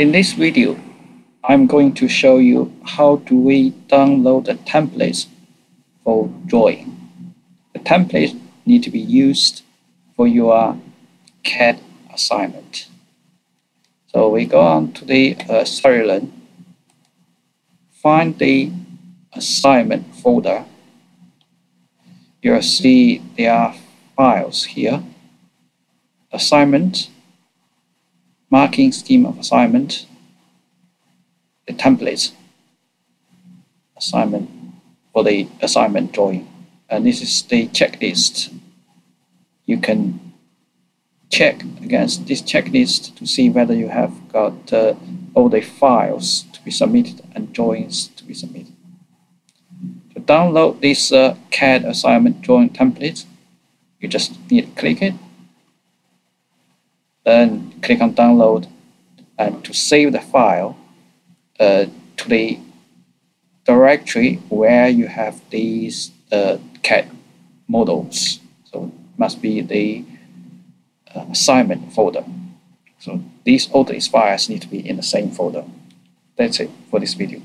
In this video, I'm going to show you how do we download the templates for drawing. The templates need to be used for your CAD assignment. So we go on to the uh, find the assignment folder. You'll see there are files here. Assignment, marking scheme of assignment, the template assignment for the assignment drawing. And this is the checklist. You can check against this checklist to see whether you have got uh, all the files to be submitted and drawings to be submitted. To download this uh, CAD assignment drawing template, you just need to click it, then click on download, and to save the file uh, to the directory where you have these uh, CAD models. So it must be the uh, assignment folder. So these all these files need to be in the same folder. That's it for this video.